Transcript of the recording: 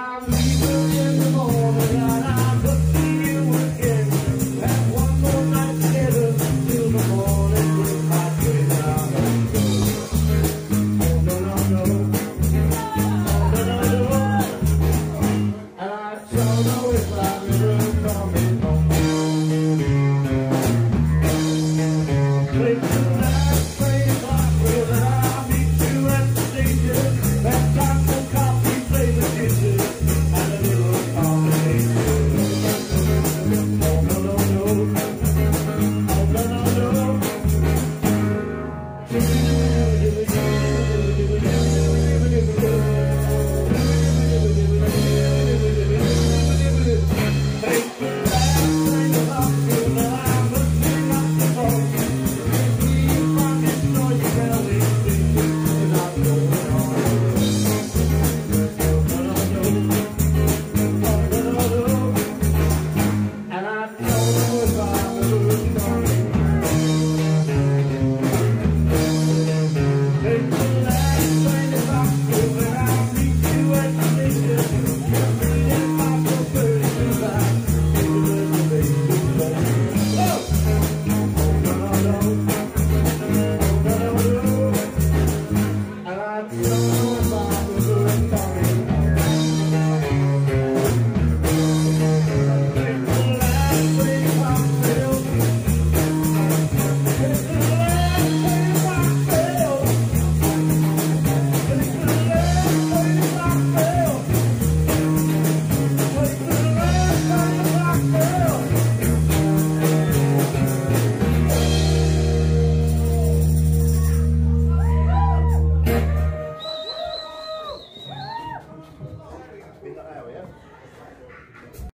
I leave in the morning.